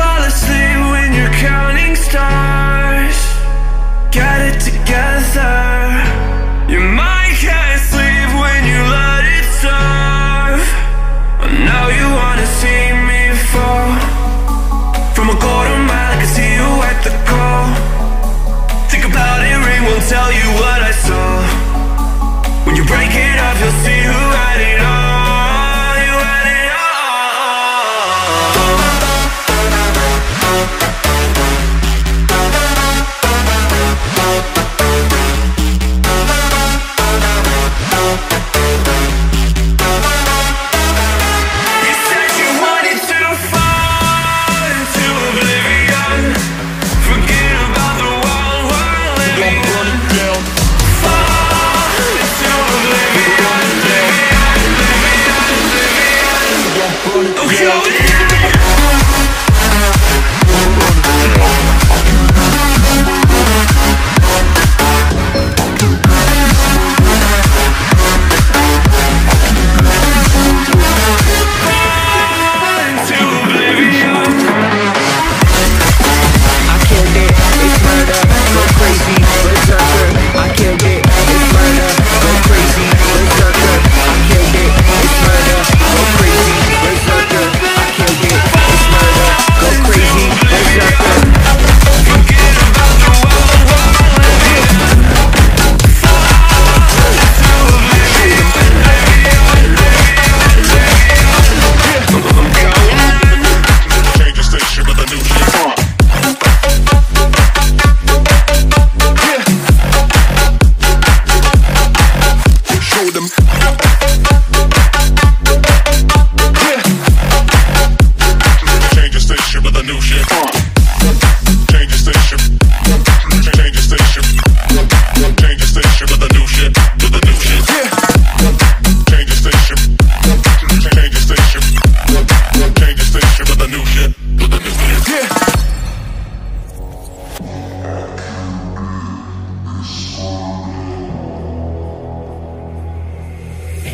fall asleep when you're counting stars. Get it together. Your mind can't sleep when you let it serve. But now you wanna see me fall. From a quarter mile I can see you at the call. Think about it, ring won't tell you what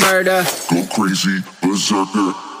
Murder. Go crazy, berserker.